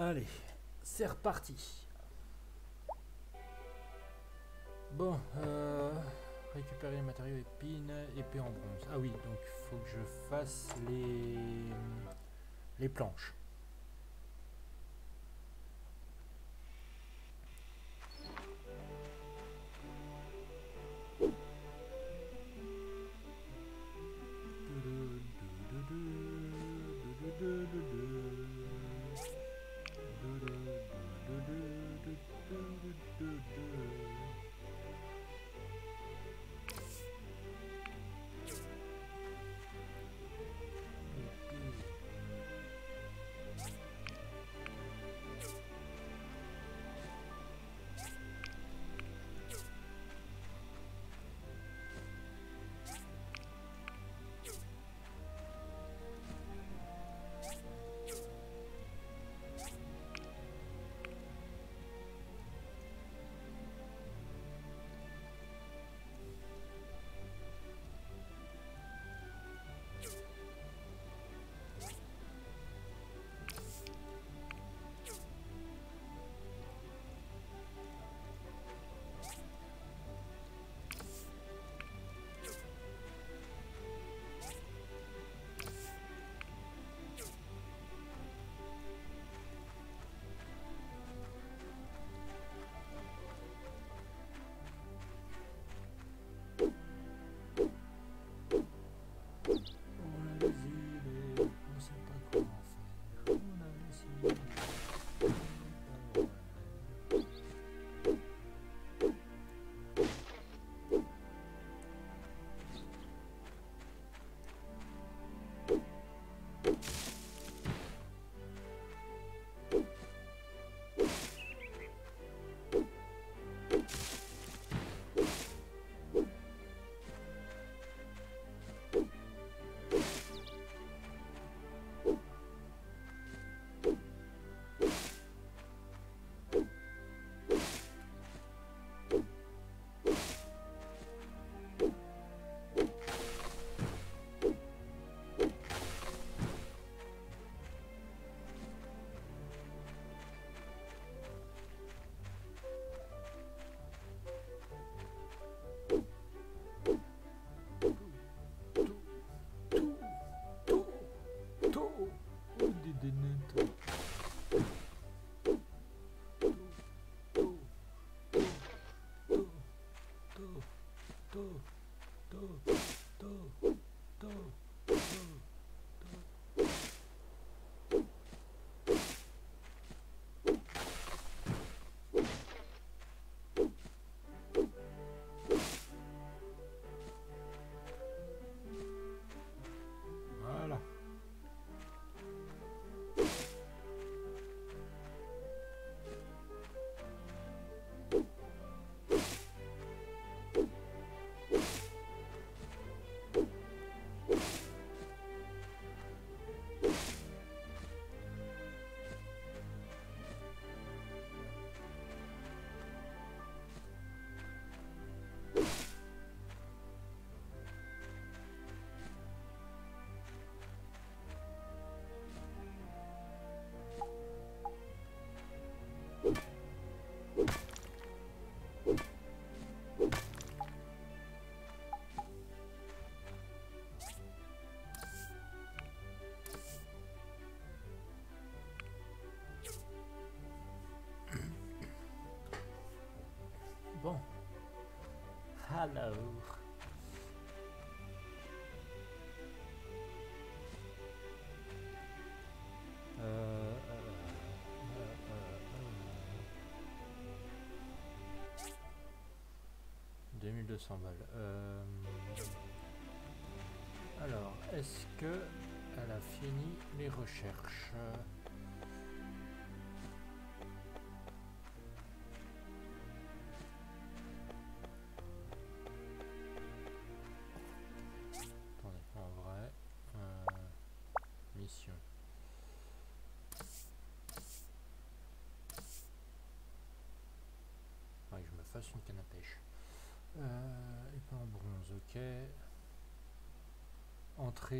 Allez, c'est reparti. Bon, euh, récupérer les matériaux épines, épée en bronze. Ah oui, donc il faut que je fasse les, les planches. Voilà. Alors. Euh, euh, euh, euh, euh. 2200 balles. Euh, alors, est-ce que elle a fini les recherches?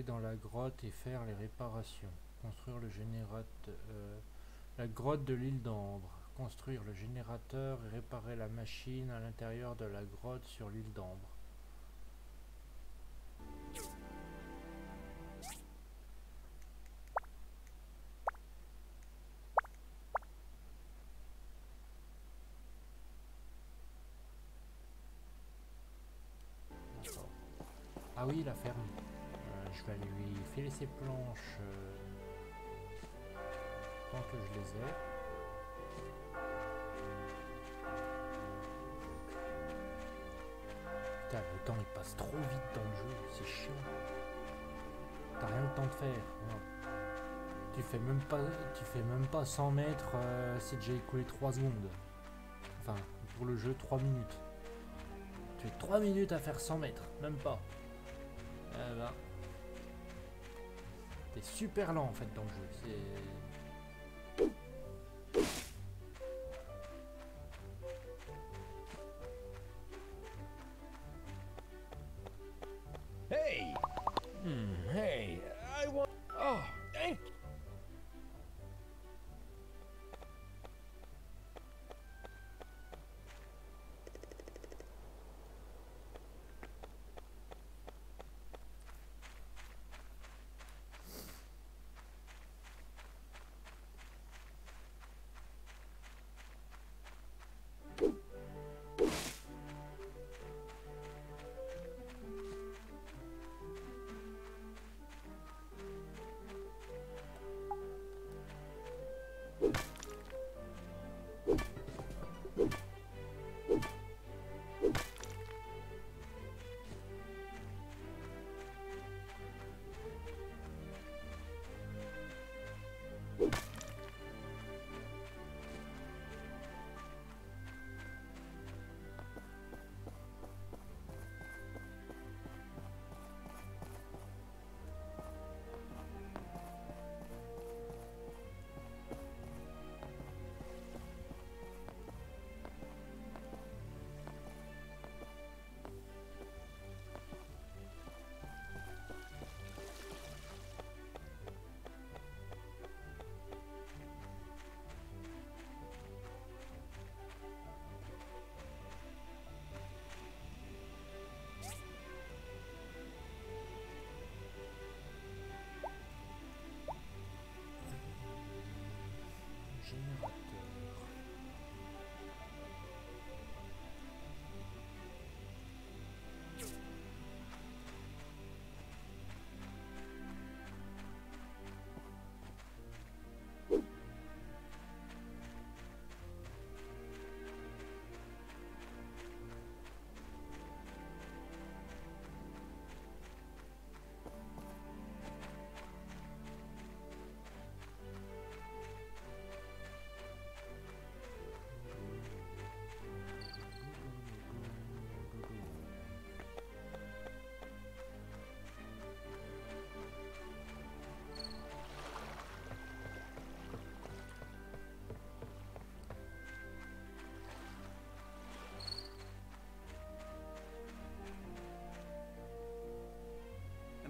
Dans la grotte et faire les réparations. Construire le générateur, La grotte de l'île d'Ambre. Construire le générateur et réparer la machine à l'intérieur de la grotte sur l'île d'Ambre. Euh, tant que je les ai. Putain, le temps il passe trop vite dans le jeu, c'est chiant. T'as rien le temps de faire. Tu fais même pas, tu fais même pas 100 mètres, euh, c'est déjà écoulé 3 secondes. Enfin, pour le jeu, 3 minutes. Tu as 3 minutes à faire 100 mètres, même pas. Super lent en fait dans le jeu.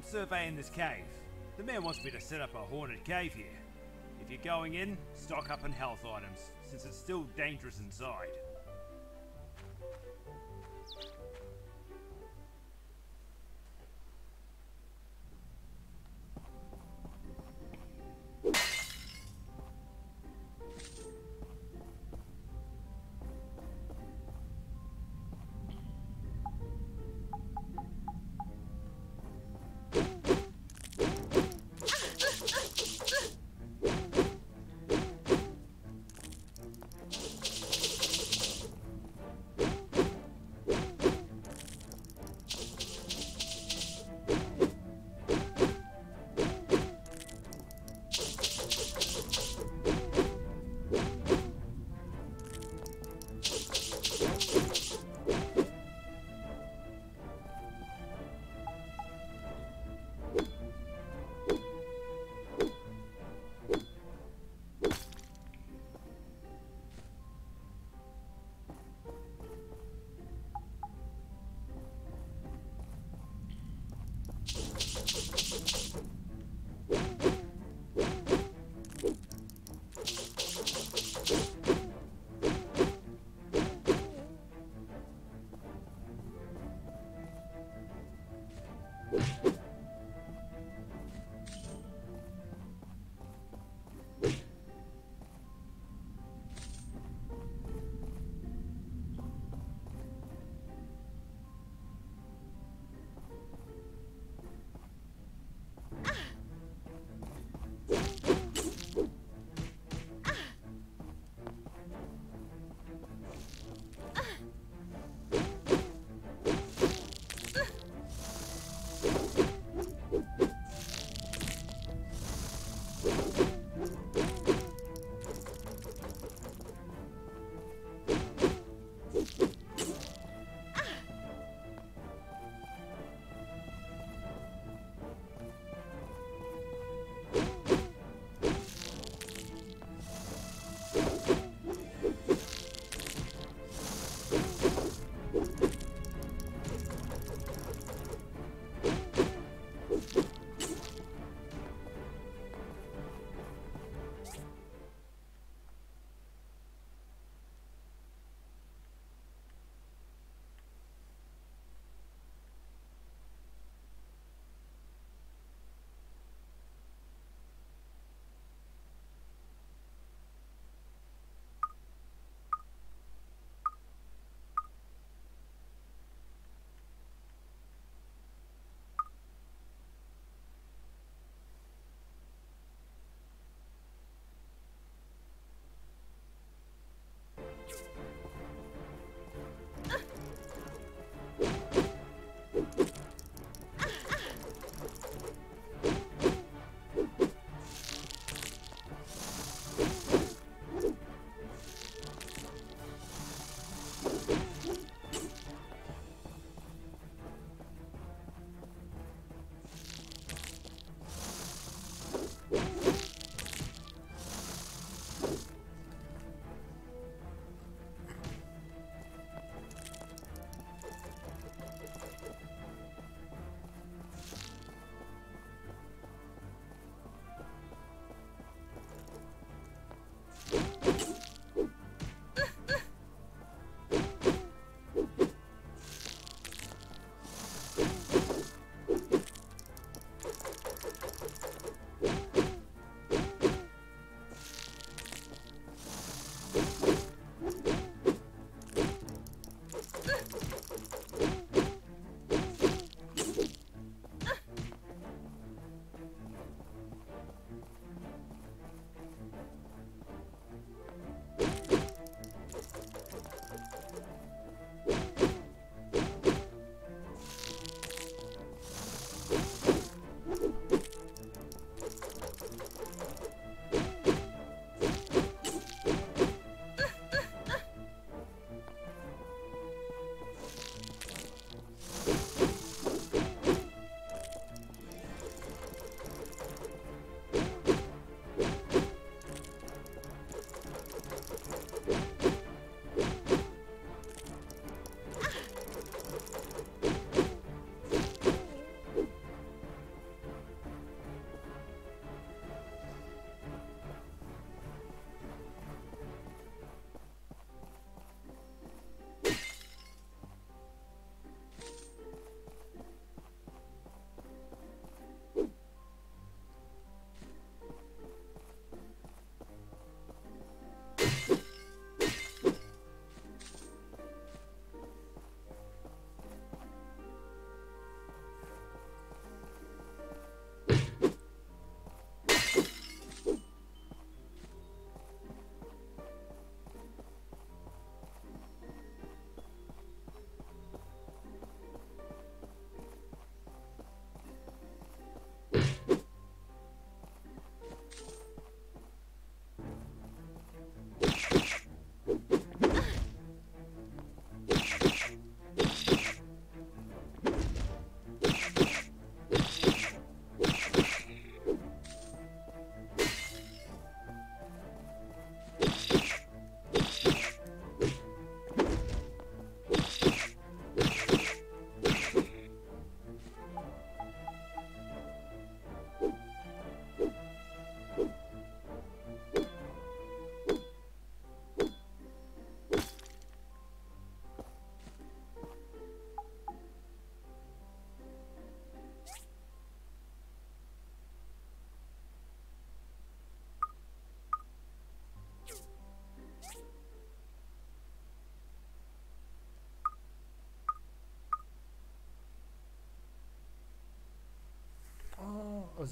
Surveying this cave. The mayor wants me to set up a haunted cave here. If you're going in, stock up on health items, since it's still dangerous inside.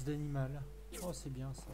D'animal. Oh, c'est bien ça.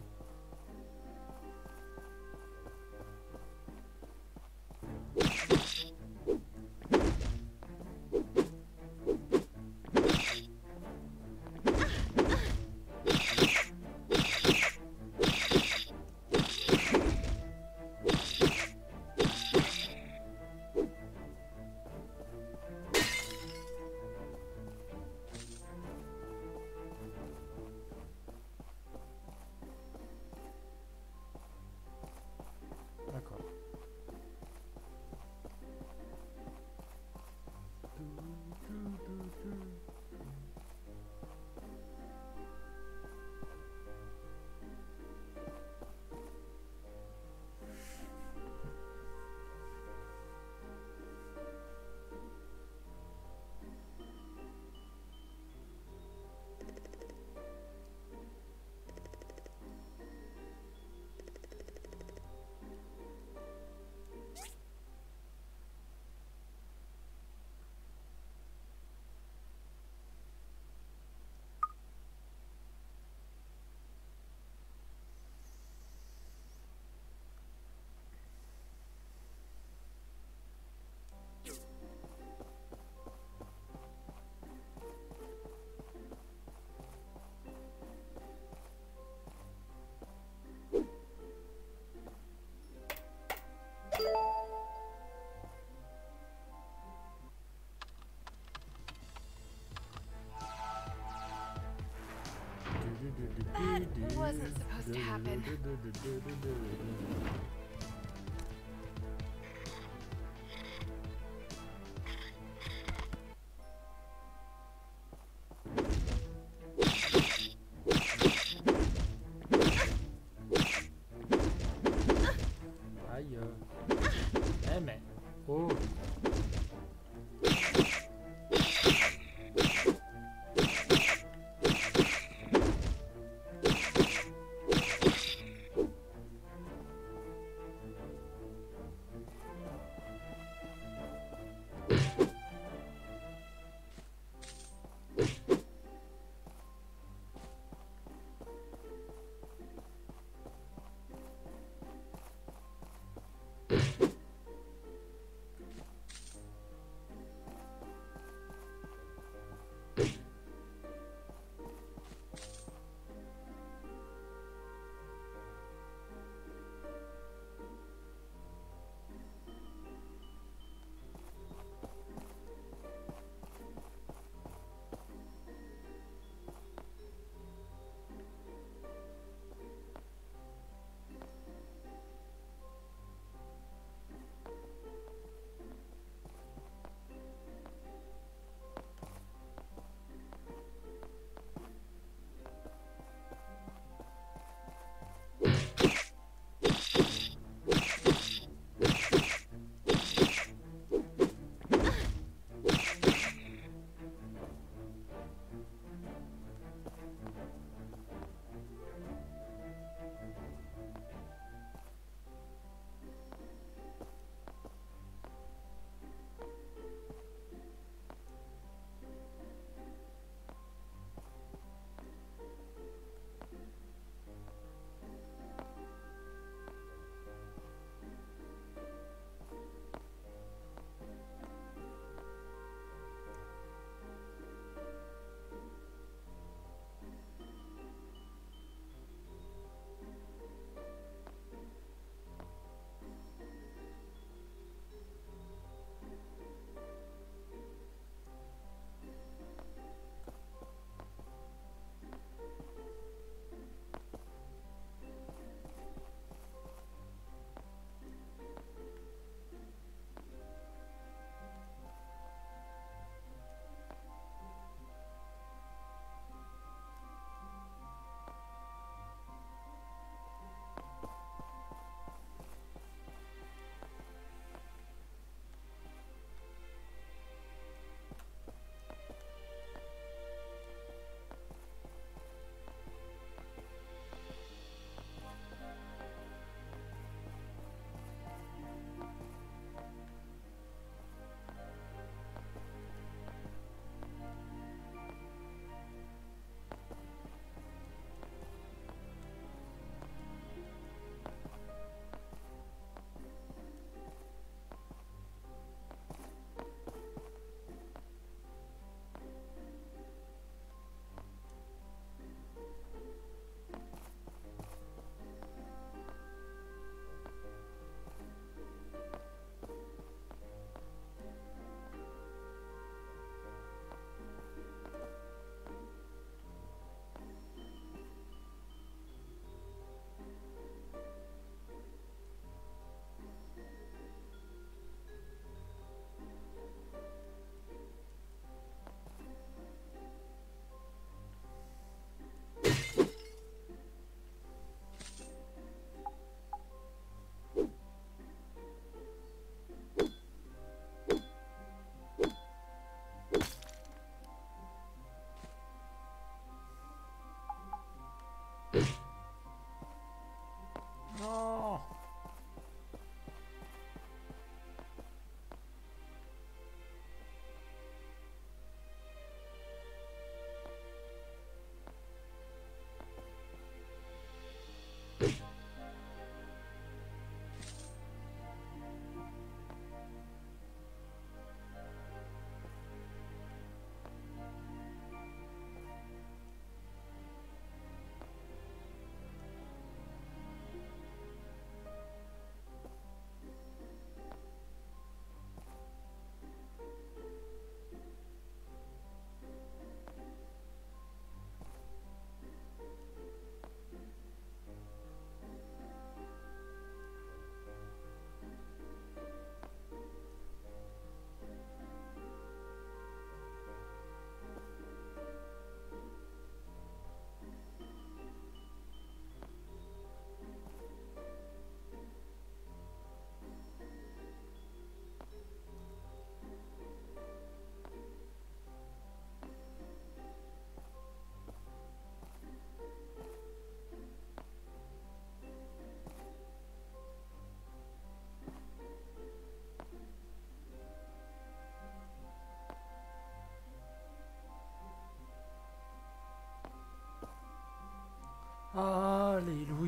That wasn't supposed to happen.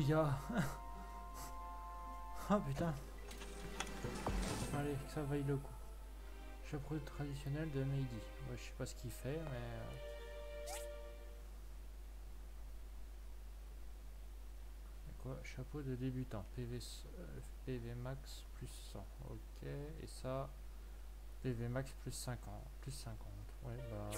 Alléluia. Ah putain. Allez, que ça vaille le coup. Chapeau traditionnel de Meiji. Ouais, je sais pas ce qu'il fait, mais... euh, quoi Chapeau de débutant. PV, euh, PV max plus 100. Ok. Et ça... PV max plus 50. Plus 50. Ouais, bah...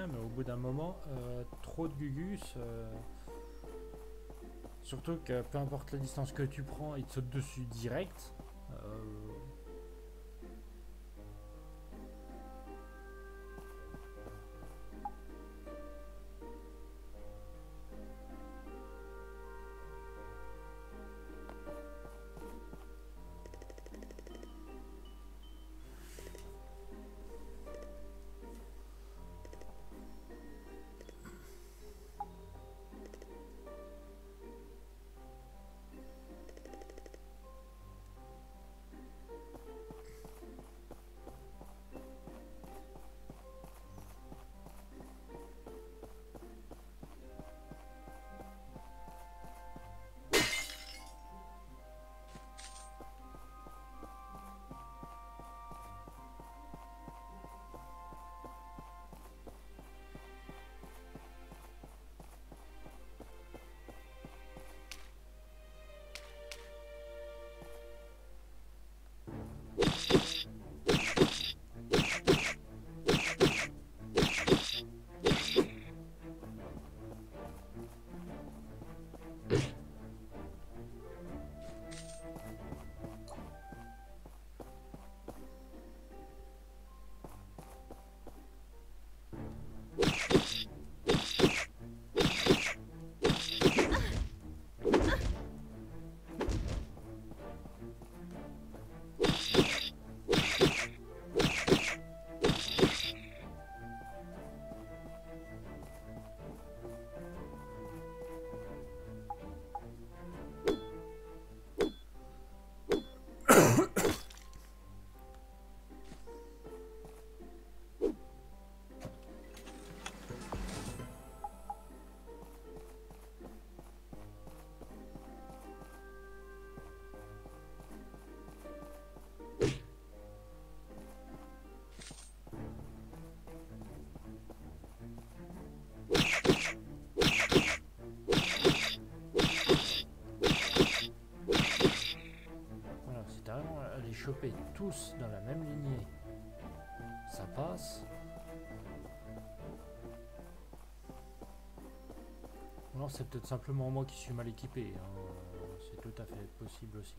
mais au bout d'un moment, euh, trop de gugus. euh, Surtout que peu importe la distance que tu prends, il te saute dessus direct. Tous dans la même lignée, ça passe. C'est peut-être simplement moi qui suis mal équipé, hein, c'est tout à fait possible aussi.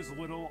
was little,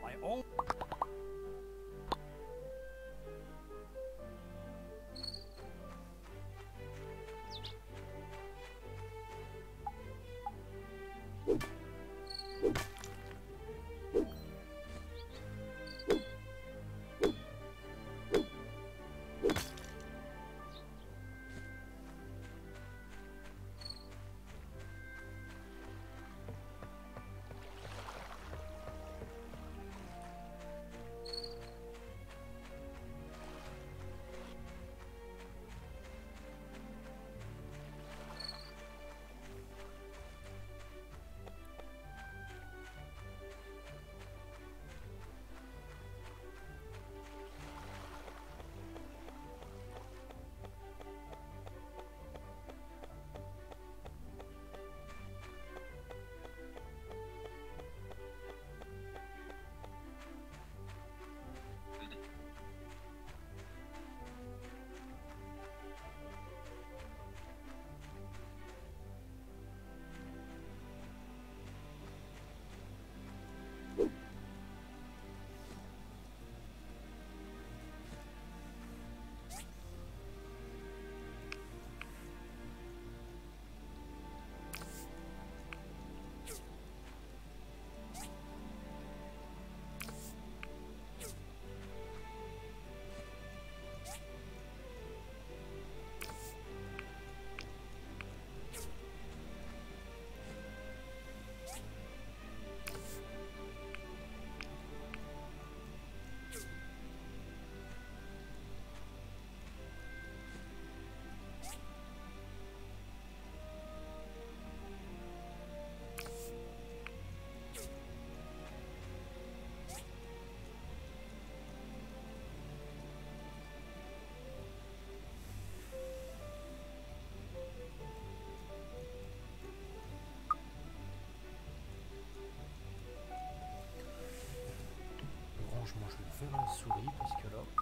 À la souris parce que là.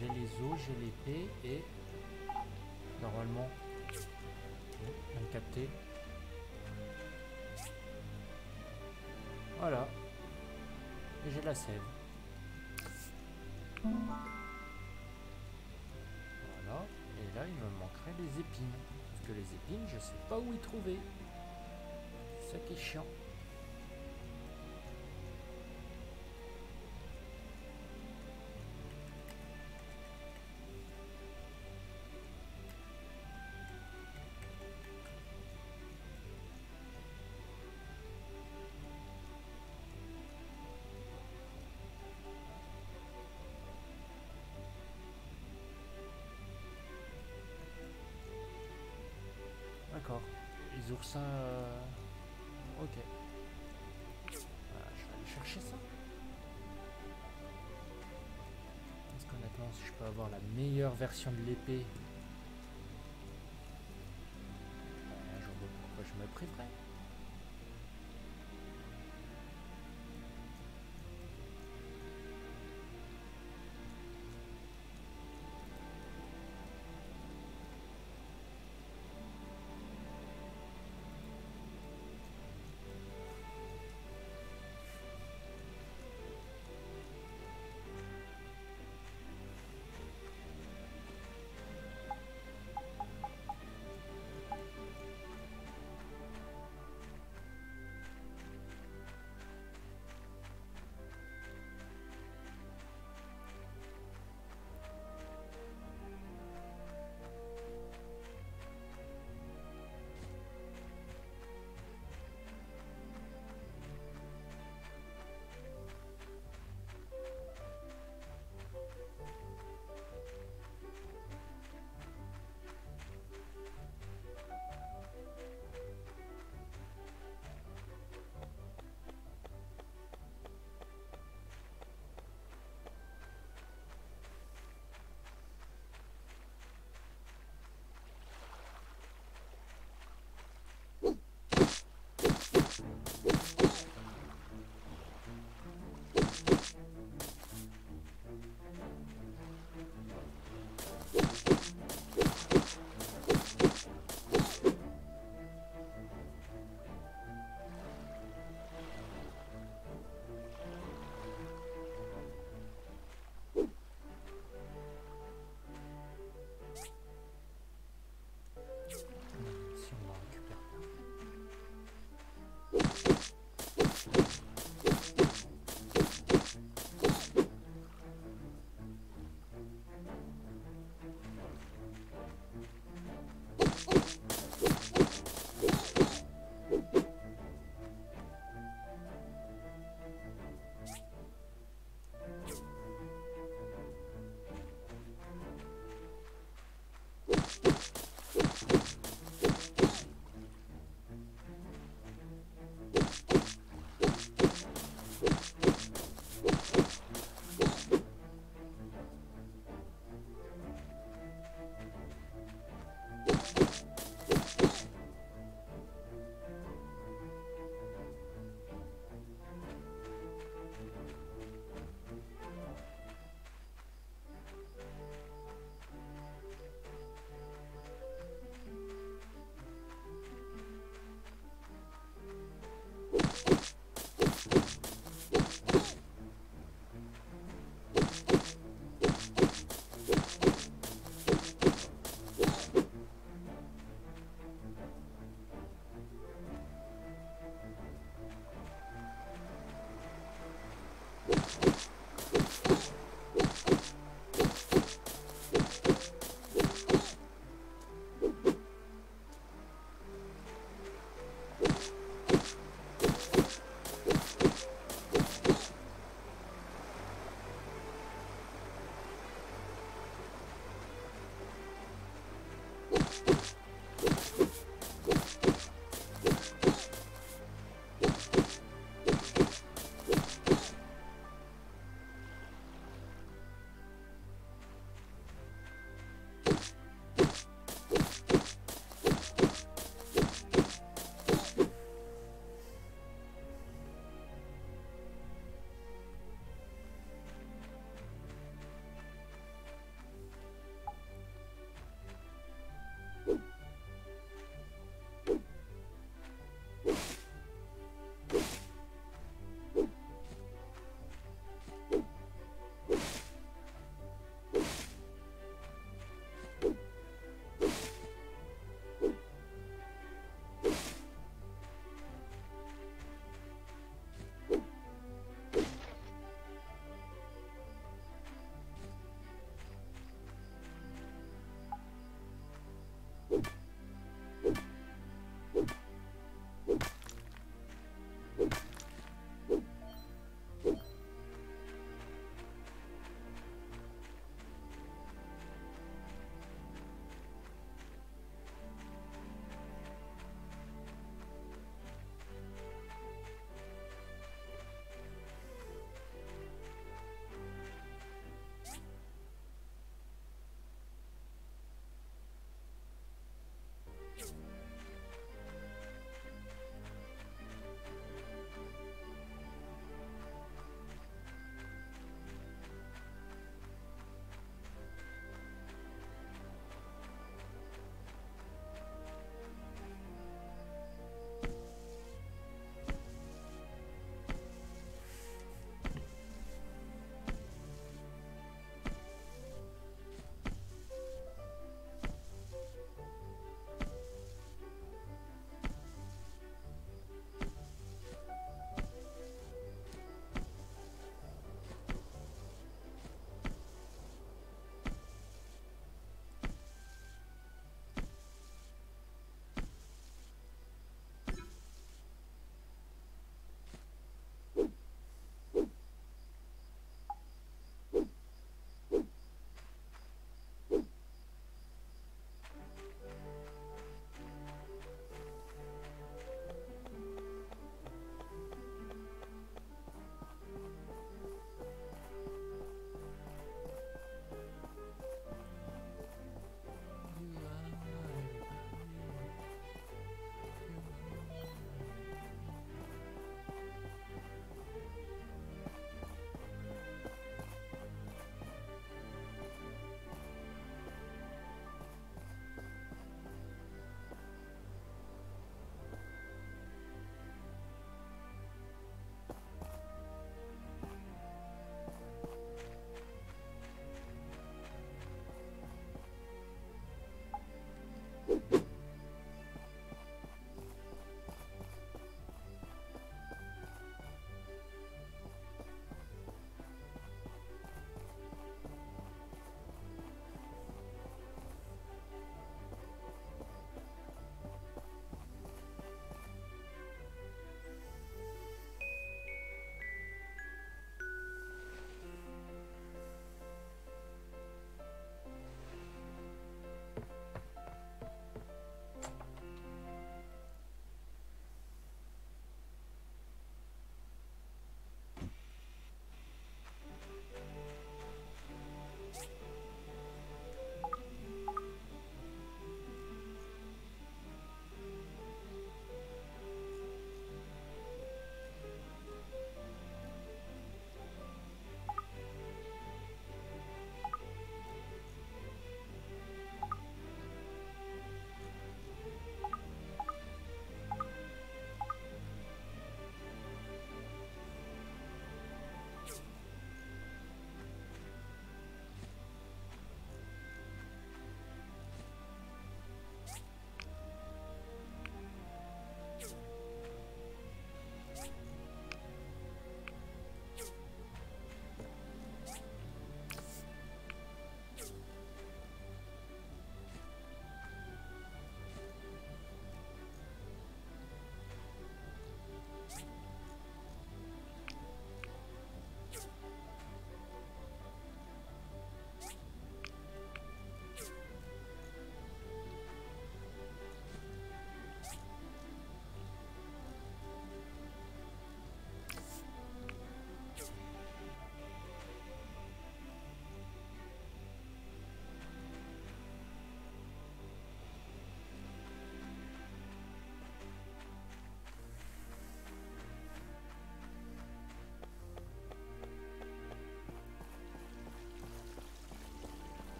J'ai les os, j'ai l'épée et normalement on. Voilà. Et j'ai la sève. Voilà. Et là il me manquerait les épines. Parce que les épines, je sais pas où y trouver. C'est ça qui est chiant. Les oursins. euh, Ok. Je vais aller chercher ça. Parce qu'honnêtement, si je peux avoir la meilleure version de l'épée.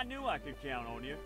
I knew I could count on you.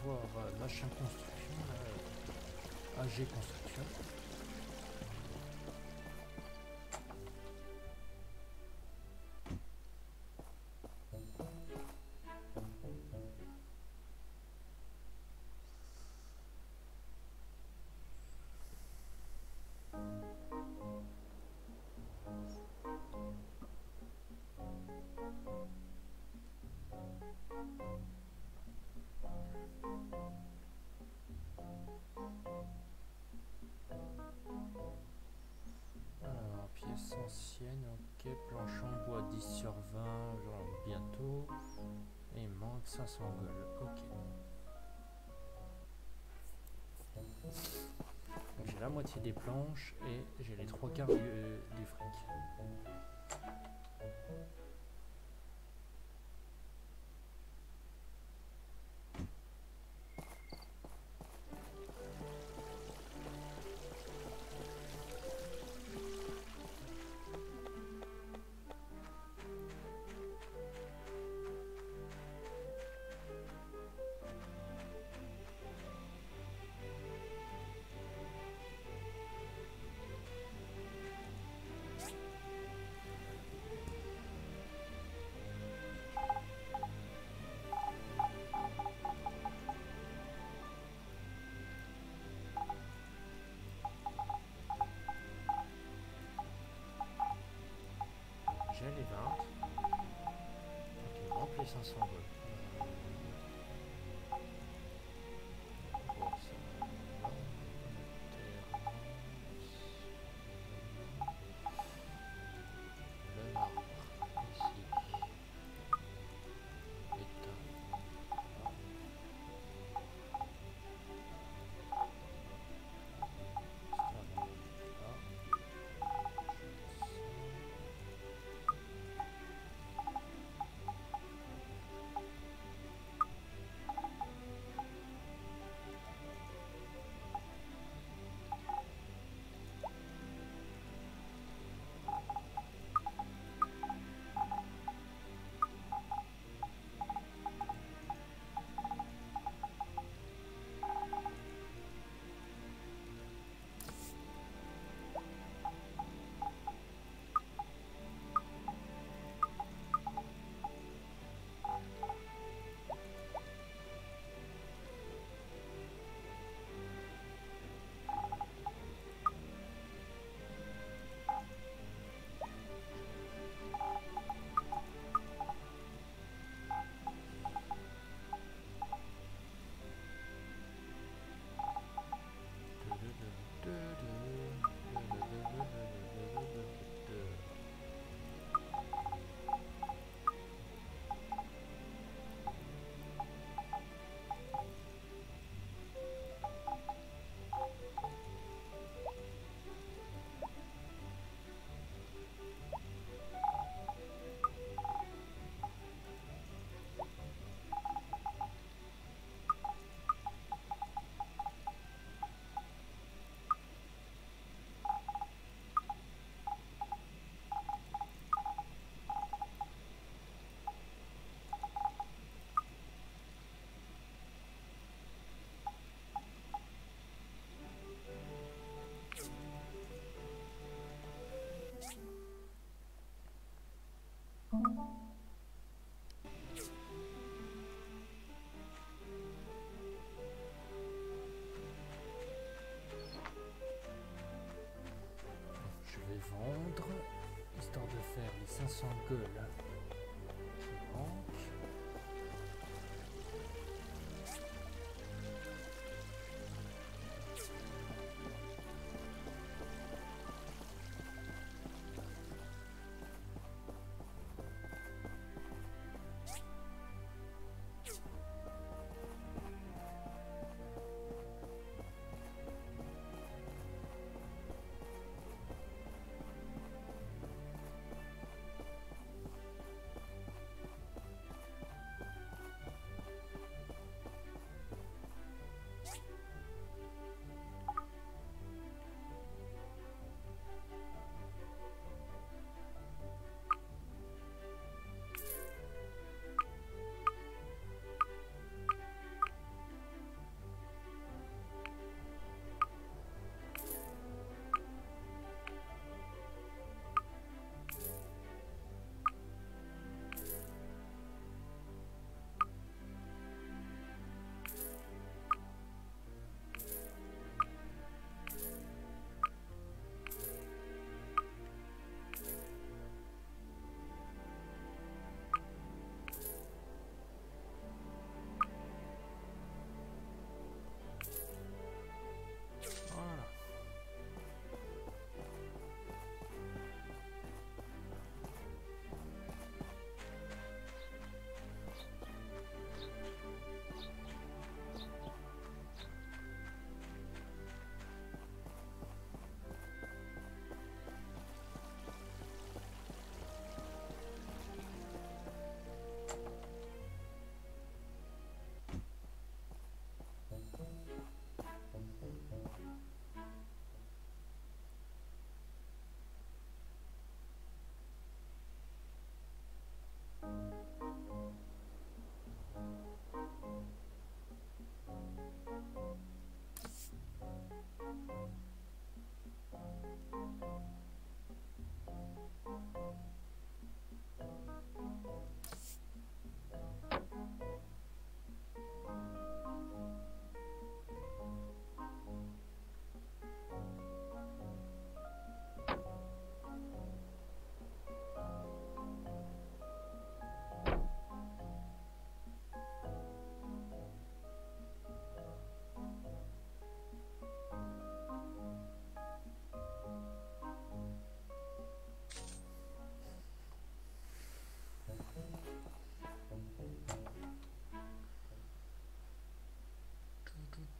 Retourner voir euh, machin construction, euh, AG construction. 10 sur 20, genre bientôt. Et il manque 500 gold, ok. J'ai la moitié des planches et j'ai les trois quarts du, du fric. good.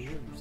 years.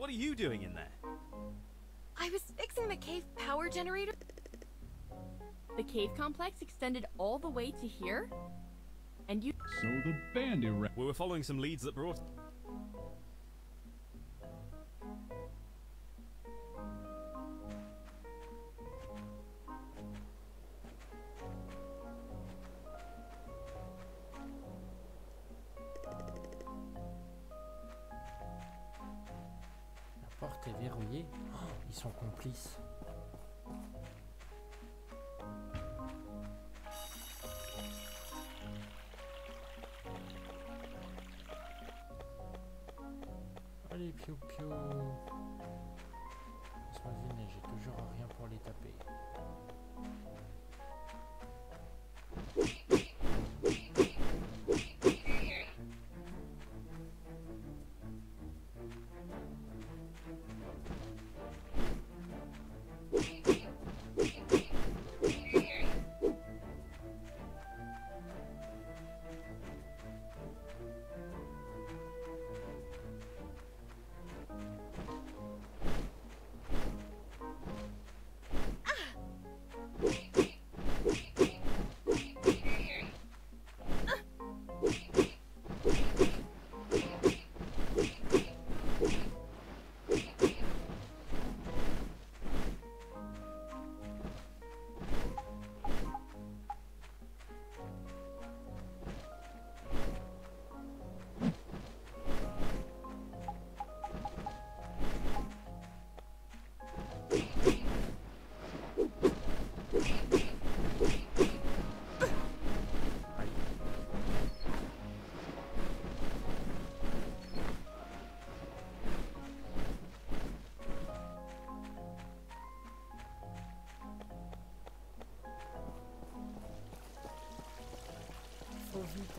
What are you doing in there? I was fixing the cave power generator. The cave complex extended all the way to here? And you So the bandy rat. We were following some leads that brought.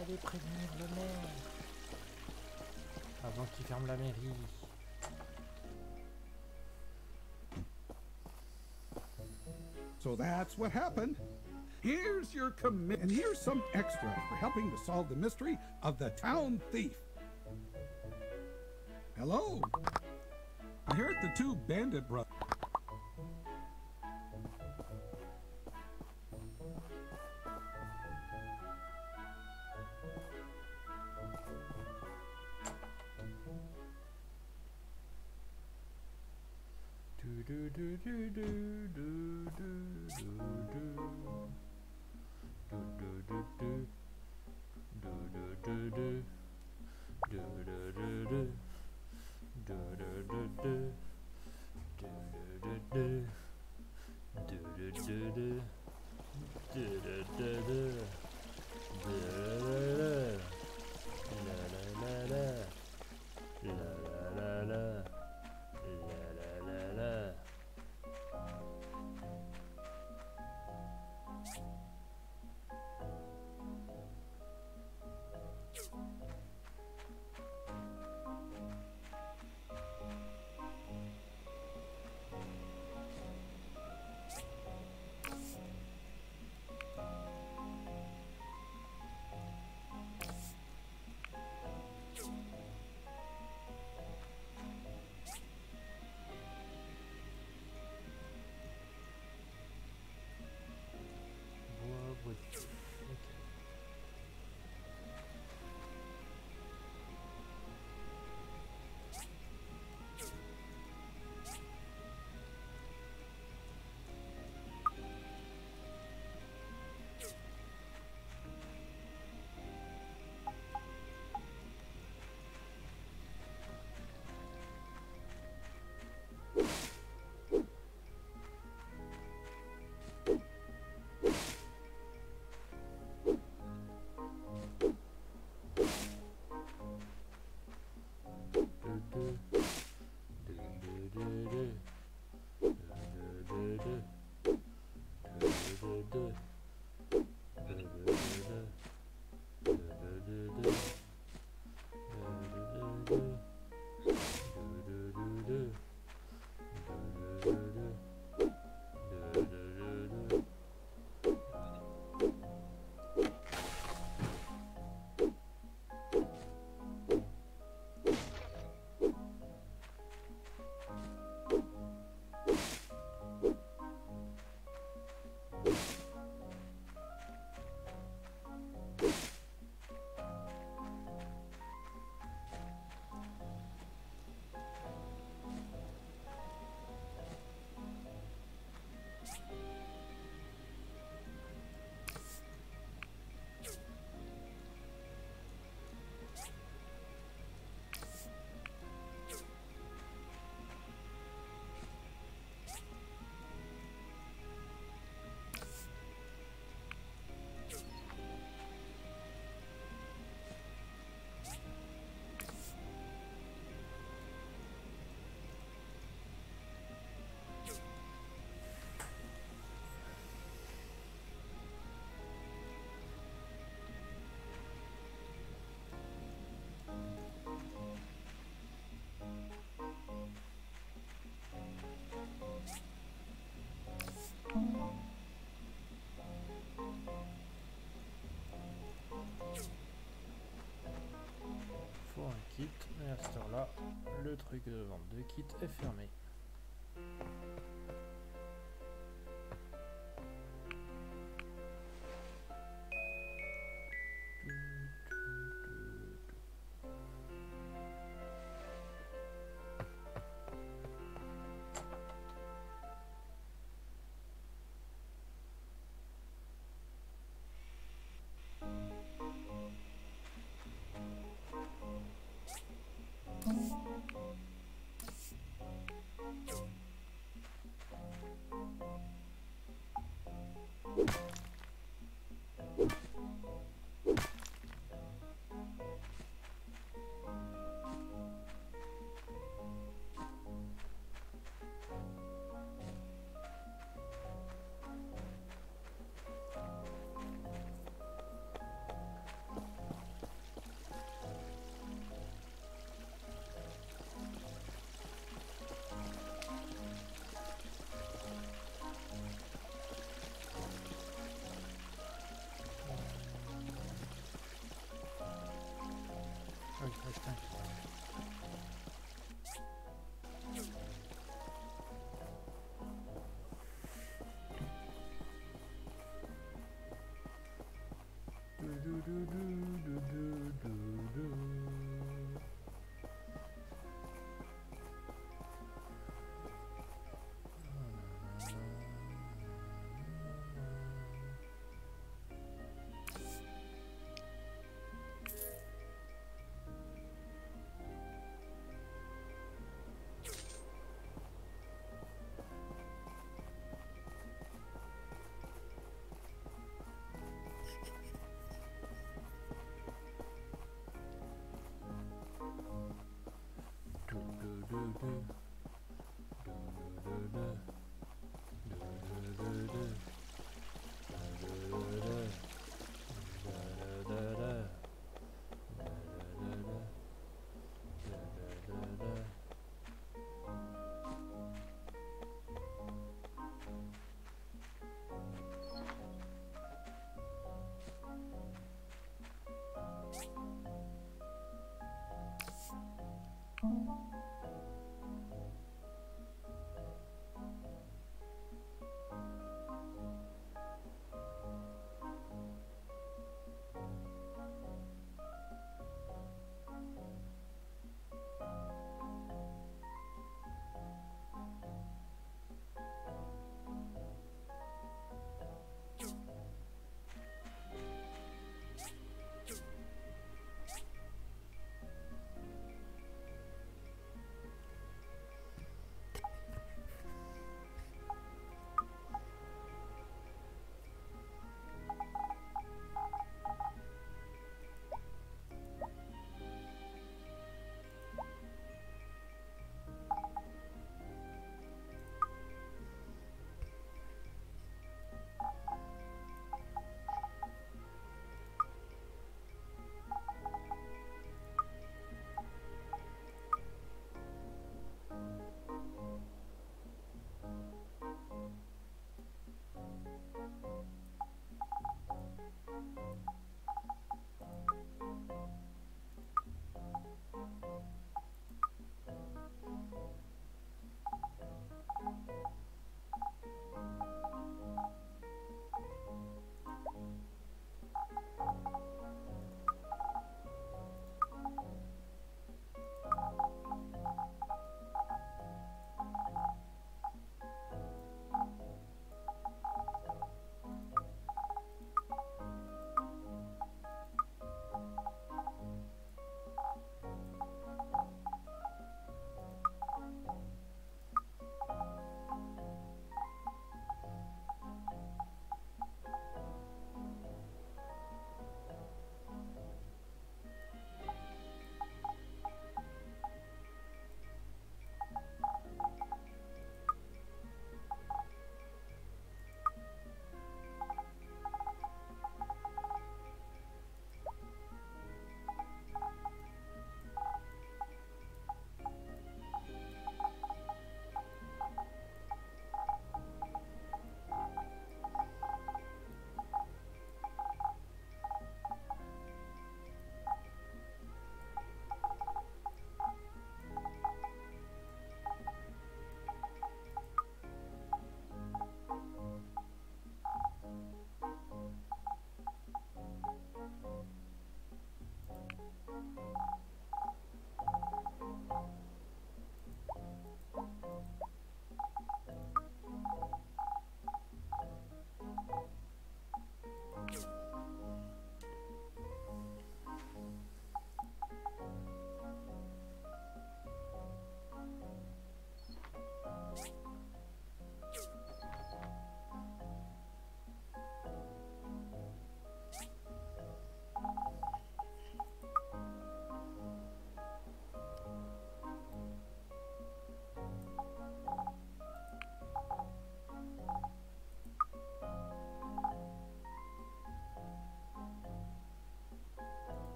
Faut vite aller prévenir le maire. Avant qu'il ferme la mairie. So that's what happened. Here's your commit, and here's some extra for helping to solve the mystery of the town thief. Hello? I heard the two bandit brothers. le truc de vente de kit est fermé. do do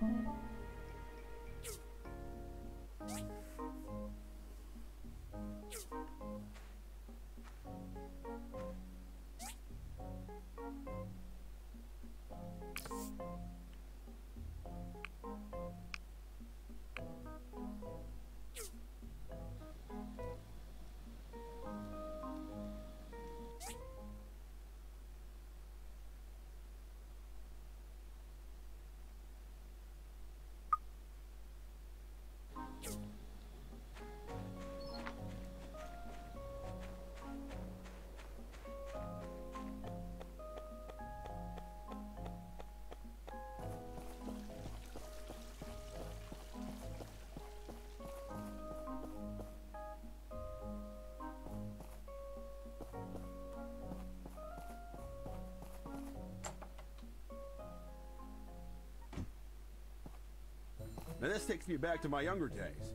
Bye. Now this takes me back to my younger days.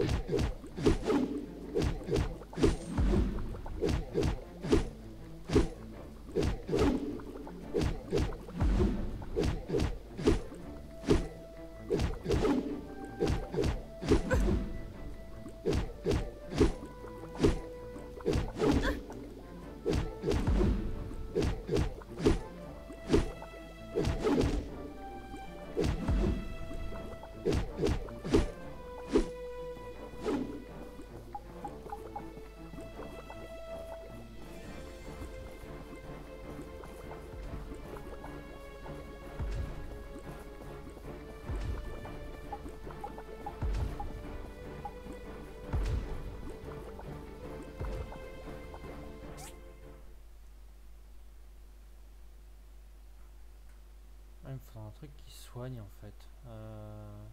Thank you. Un truc qui soigne en fait. Euh,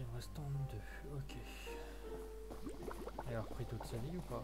il reste en deux. Ok. Elle a repris toute sa vie ou pas?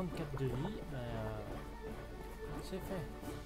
34 de vie, euh, c'est fait.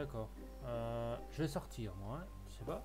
D'accord. Euh, je vais sortir moi, hein, je sais pas.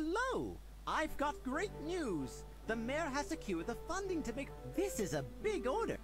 Hello! I've got great news! The mayor has secured the funding to make. This is a big order!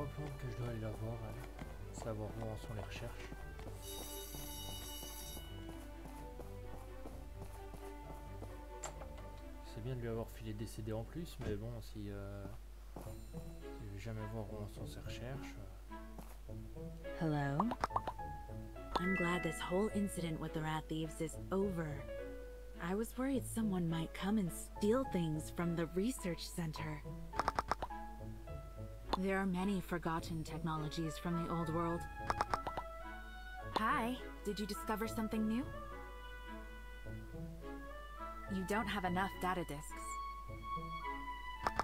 Trois plantes que je dois aller la voir, elle. Savoir où en sont les recherches. C'est bien de lui avoir filé CD en plus, mais bon, si, euh, si je vais jamais voir où en sont ses recherches. euh, Hello? I'm glad this whole incident with the rat thieves is over. I was worried someone might come and steal things from the research center. There are many forgotten technologies from the old world. Hi, did you discover something new? You don't have enough data disks.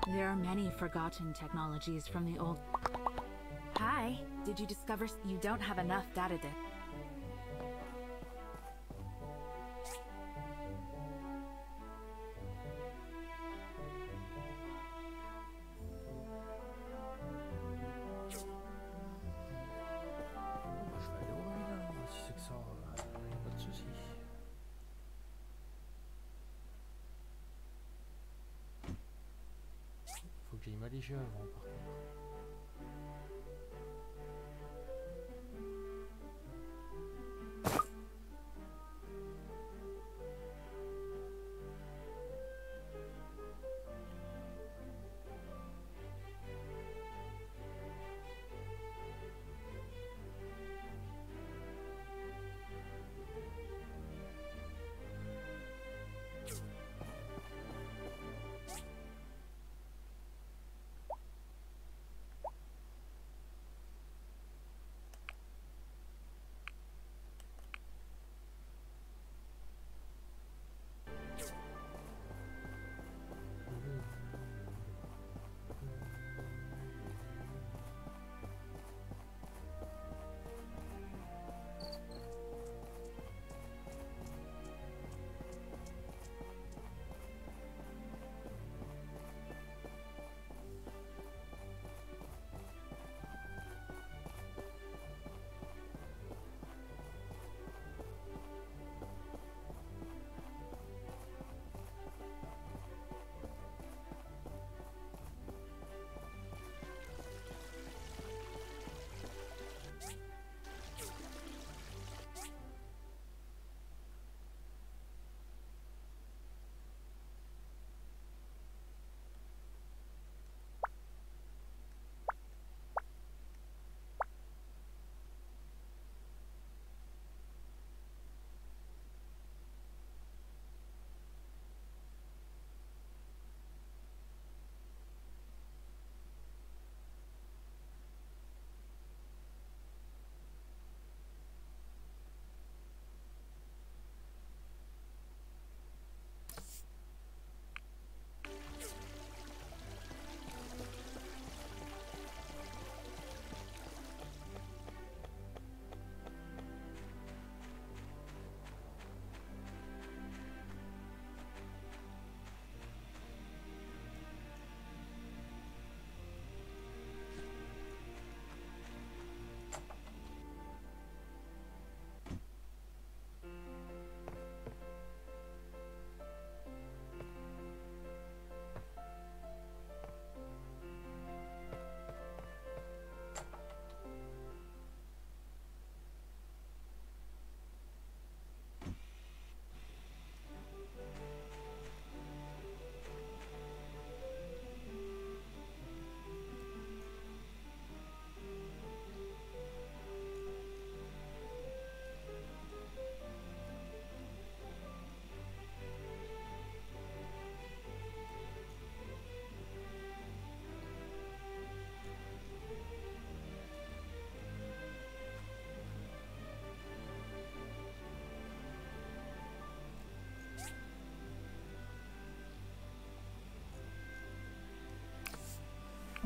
There are many forgotten technologies from the old. Hi, did you discover you don't have enough data disks?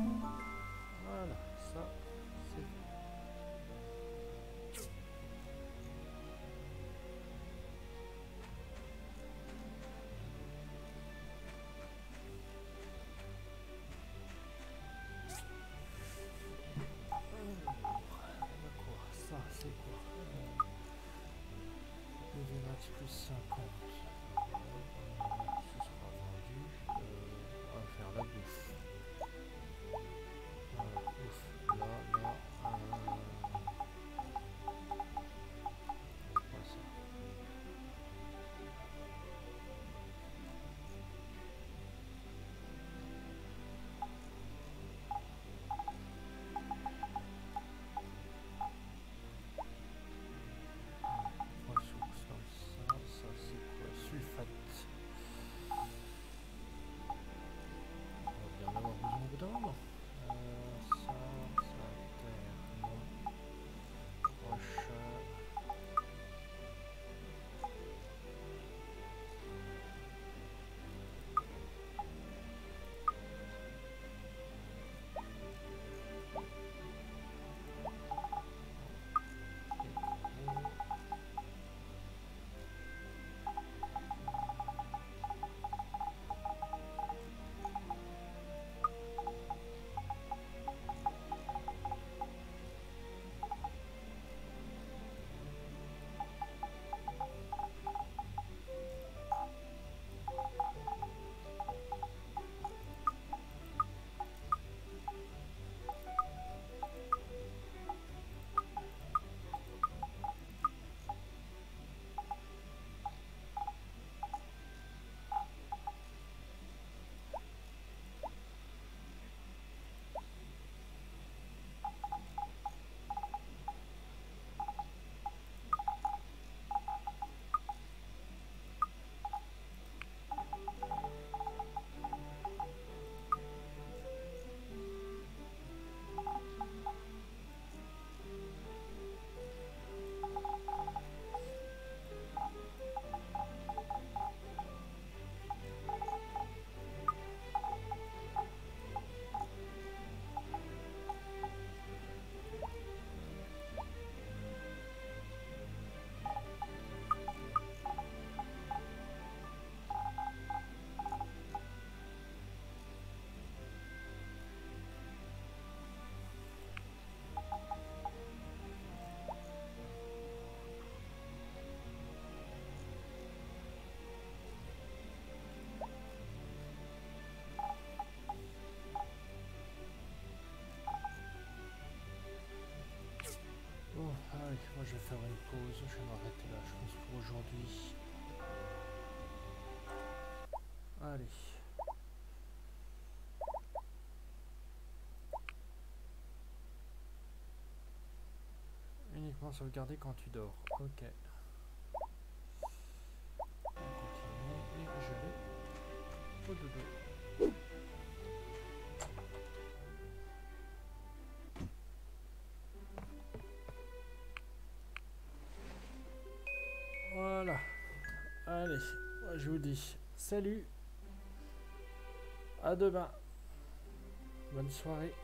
Voilà, ça, c'est Ça, c'est quoi? Level plus 50. Je vais faire une pause, je vais m'arrêter là, je pense, pour aujourd'hui. Allez. Uniquement sauvegarder quand tu dors. Ok. On continue et je vais au dodo. Je vous dis salut. À demain. Bonne soirée.